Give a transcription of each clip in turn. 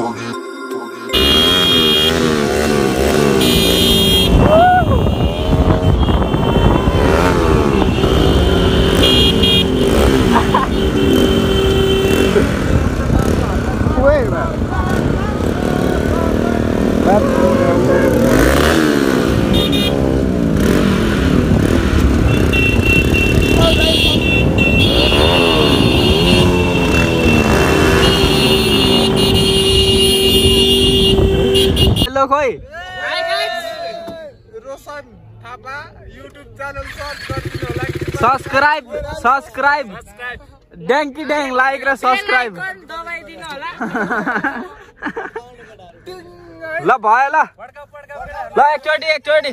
dirty hello खोइ। Roshan Thapa YouTube channel search गरिदिनु होला। कि सब्सक्राइब सब्सक्राइब ड्याङ्की ड्याङ लाइक र सब्सक्राइब ल भयो ल। ल एकचोटि एकचोटि।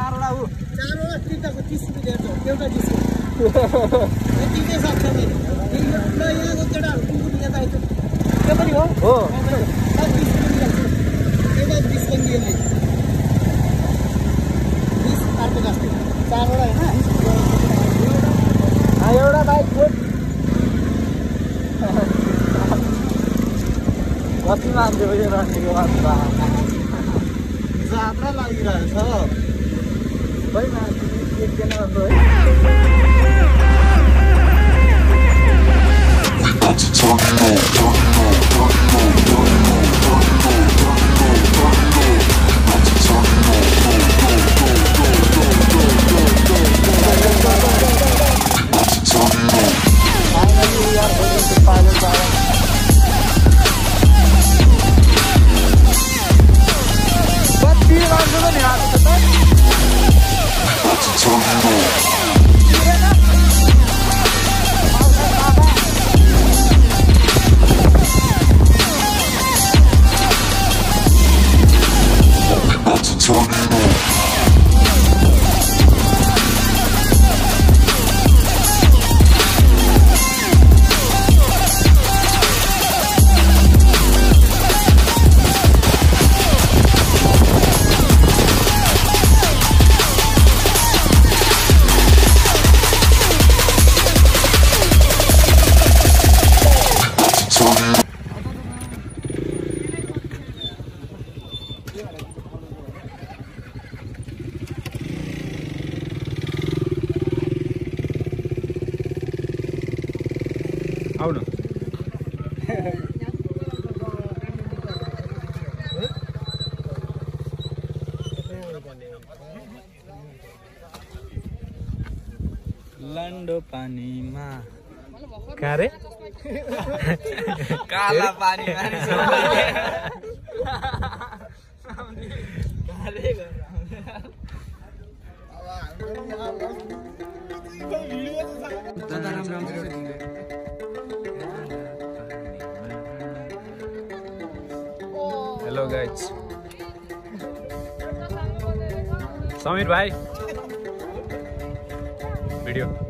चारवटा ऊ चारवटा तिर्दाको तिस रुपियाँ दिएको एउटा तिस सक्छ नि यहाँको केटाहरू कुकुर त्यो पनि हो? एउटा चारवटा होइन। एउटा बाइक कति मान्छे जात्रा लागिरहेछ। mới là tiền tiền mới? Lando Panima. Kare? Kala Panima. Hello guys. Samir bhai. Video.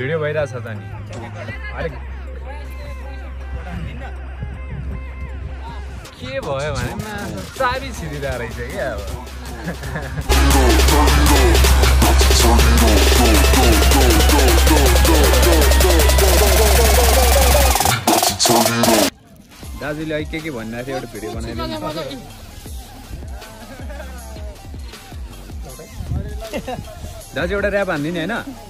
Video भइरहेछ त नि। के भयो भने चाबी छिरिरहेको रहेछ क्या अब? दाजुले अहिले के के भनिरहेको थियो एउटा भिडियो बनाइदिनु दाजु एउटा ऱ्याप हानिदिने होइन?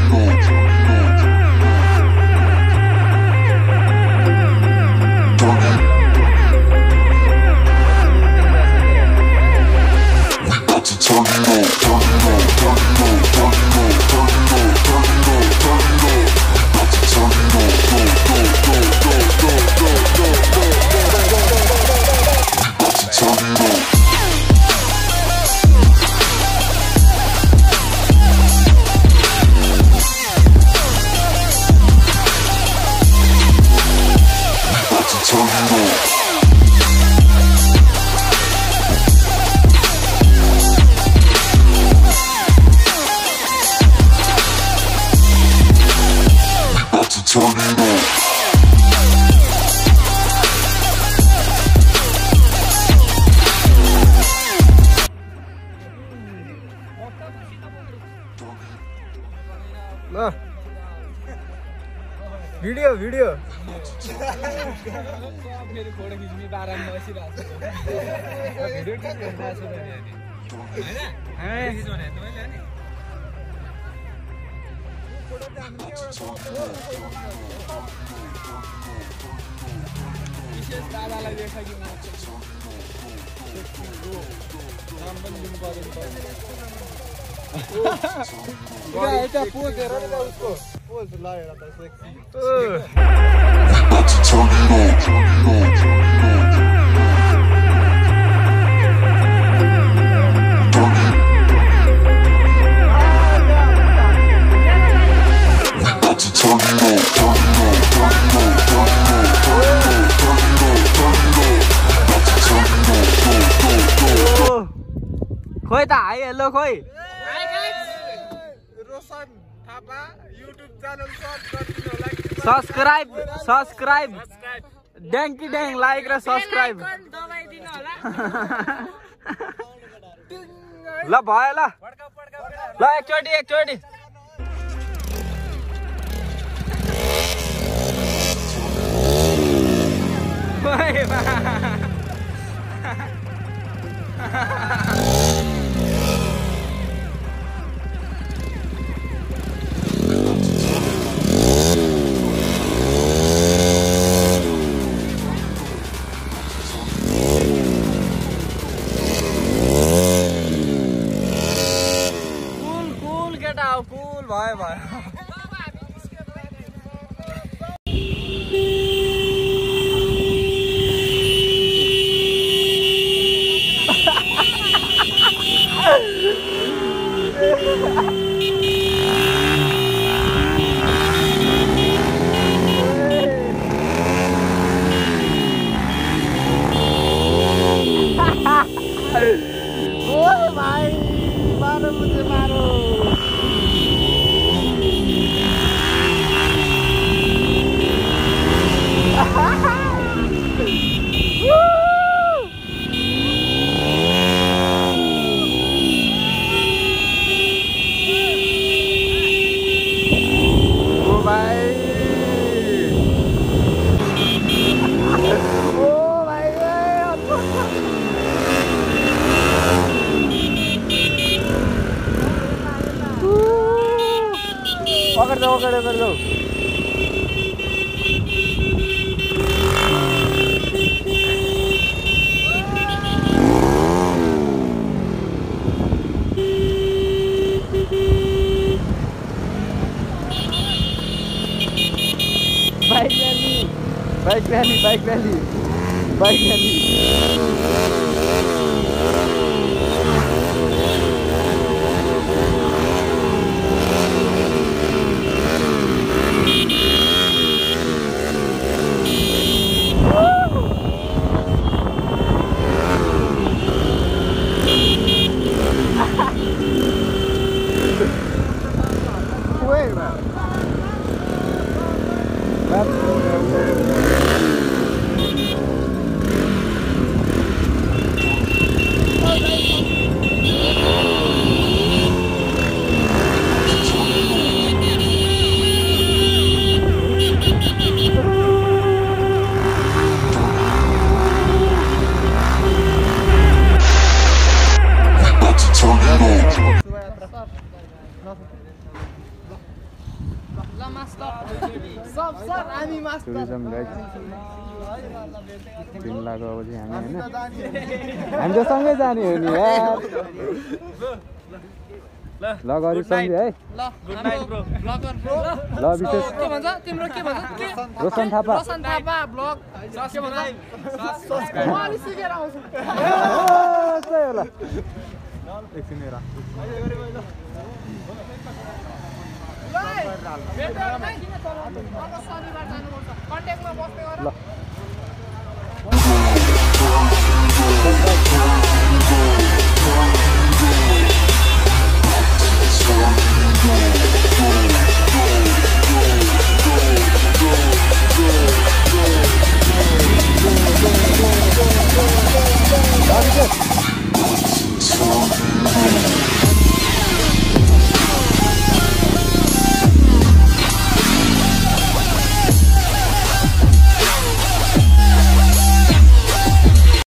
फोटो खिच्ने बाह्रमा बसिरहेको विशेष दादालाई देखाइदिउँ नाम पनि दिनु पऱ्यो यता पोज हेर न उसको। पोज ल हेर त सेक्सी खोइ सब्सक्राइब सब्सक्राइब ड्याङ्की ड्याङ लाइक र सब्सक्राइब ल भयो ल. ल एकचोटि एकचोटि ओइ ओए भाइ मारो मुझे मारो। पकड़ दो पकड़ दो, दो bike rally bike rally bike rally bike rally हामी त सँगै जाने हो नि यार ल गरिब सम्झे है ल विशेष के भन्छ? तिम्रो के भन्छ? के? रोशन थापा। रोशन थापा ब्लग के भन्छ? म अलि सिकेर आउँछु। ए, त्यही होला एकछिन हेर गर। ल।